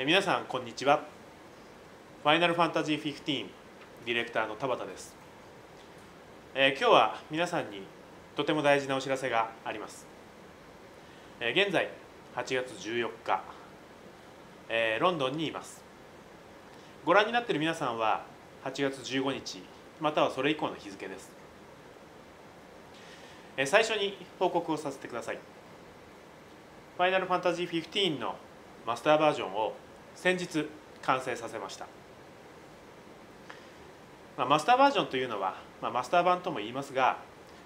え皆さんこんにちは。ファイナルファンタジー15ディレクターの田畑です、え今日は皆さんにとても大事なお知らせがあります、え現在8月14日、えロンドンにいます。ご覧になっている皆さんは8月15日またはそれ以降の日付です。最初に報告をさせてください。ファイナルファンタジー15のマスターバージョンを先日完成させました、まあ、マスターバージョンというのは、まあ、マスター版とも言いますが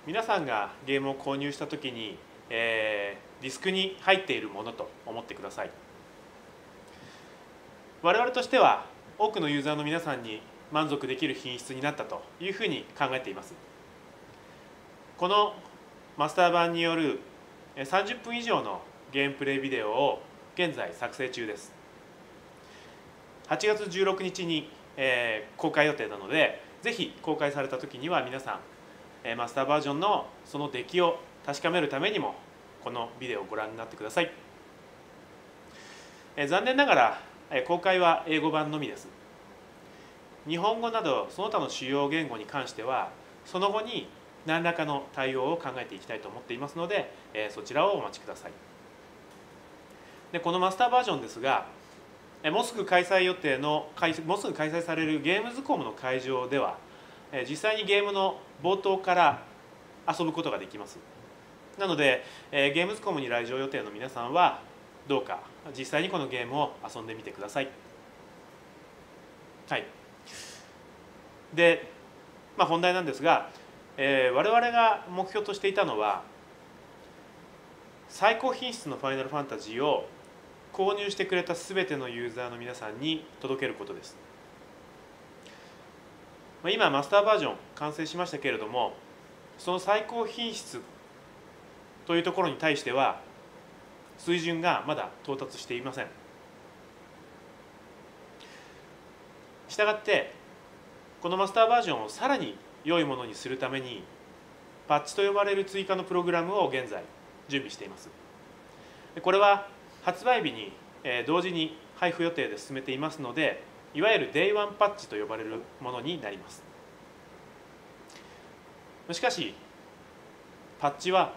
皆さんがゲームを購入した時に、えー、ディスクに入っているものと思ってください。我々としては多くのユーザーの皆さんに満足できる品質になったというふうに考えています。このマスター版による30分以上のゲームプレイビデオを現在作成中です。8月16日に、えー、公開予定なのでぜひ公開された時には皆さん、えー、マスターバージョンのその出来を確かめるためにもこのビデオをご覧になってください、えー、残念ながら、えー、公開は英語版のみです。日本語などその他の主要言語に関してはその後に何らかの対応を考えていきたいと思っていますので、えー、そちらをお待ちください。でこのマスターバージョンですがもうすぐ開催予定のもうすぐ開催されるゲームズコムの会場では実際にゲームの冒頭から遊ぶことができます。なのでゲームズコムに来場予定の皆さんはどうか実際にこのゲームを遊んでみてください。はい。で、まあ、本題なんですが、えー、我々が目標としていたのは最高品質のファイナルファンタジーを購入してくれた全てのユーザーの皆さんに届けることです。今マスターバージョン完成しましたけれどもその最高品質というところに対しては水準がまだ到達していません。したがってこのマスターバージョンをさらに良いものにするためにパッチと呼ばれる追加のプログラムを現在準備しています。これは発売日に同時に配布予定で進めていますのでいわゆる Day1 パッチと呼ばれるものになります。しかしパッチは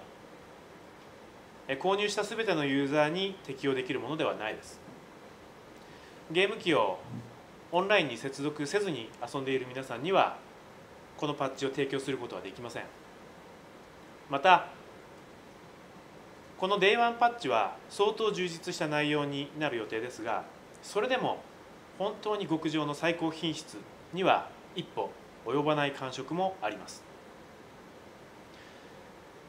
購入した全てのユーザーに適用できるものではないです。ゲーム機をオンラインに接続せずに遊んでいる皆さんにはこのパッチを提供することはできません。またこの Day1 パッチは相当充実した内容になる予定ですがそれでも本当に極上の最高品質には一歩及ばない感触もあります。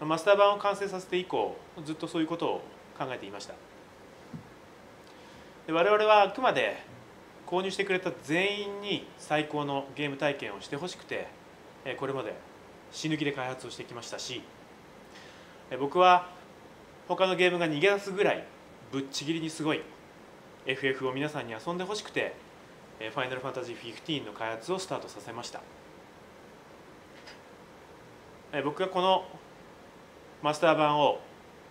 マスター版を完成させて以降ずっとそういうことを考えていました。我々はあくまで購入してくれた全員に最高のゲーム体験をしてほしくてこれまで死ぬ気で開発をしてきましたし僕は他のゲームが逃げ出すぐらいぶっちぎりにすごい FF を皆さんに遊んでほしくてファイナルファンタジー15の開発をスタートさせました。僕がこのマスター版を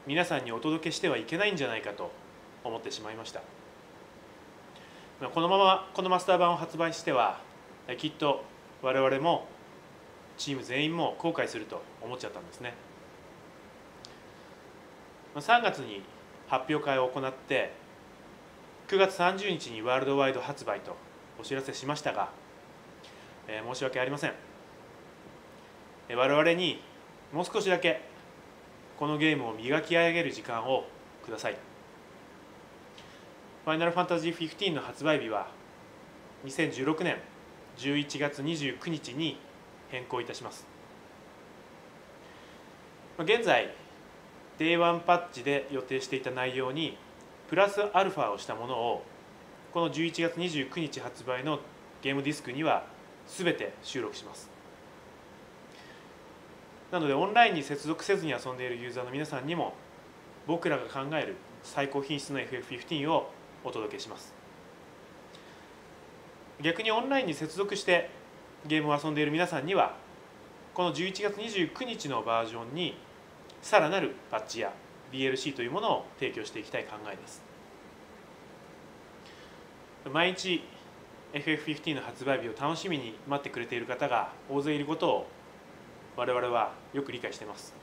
皆さんにお届けしてはいけないんじゃないかと思ってしまいました。このままこのマスター版を発売してはきっと我々もチーム全員も後悔すると思っちゃったんですね。3月に発表会を行って9月30日にワールドワイド発売とお知らせしましたが、えー、申し訳ありません、え我々にもう少しだけこのゲームを磨き上げる時間をください。ファイナルファンタジー15の発売日は2016年11月29日に変更いたします。現在 Day1 パッチで予定していた内容にプラスアルファをしたものをこの11月29日発売のゲームディスクには全て収録します。なのでオンラインに接続せずに遊んでいるユーザーの皆さんにも僕らが考える最高品質の FF15 をお届けします。逆にオンラインに接続してゲームを遊んでいる皆さんにはこの11月29日のバージョンにさらなるパッチや DLC というものを提供していきたい考えです。毎日 FF15 の発売日を楽しみに待ってくれている方が大勢いることを我々はよく理解しています。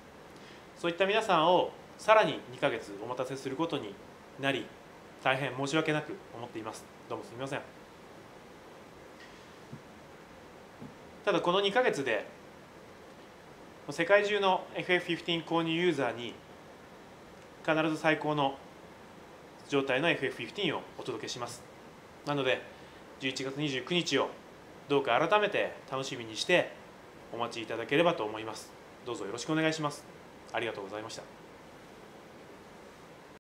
そういった皆さんをさらに2ヶ月お待たせすることになり大変申し訳なく思っています。どうもすみません。ただこの2ヶ月で世界中の FF15 購入ユーザーに必ず最高の状態の FF15 をお届けします。なので11月29日をどうか改めて楽しみにしてお待ちいただければと思います。どうぞよろしくお願いします。ありがとうございました。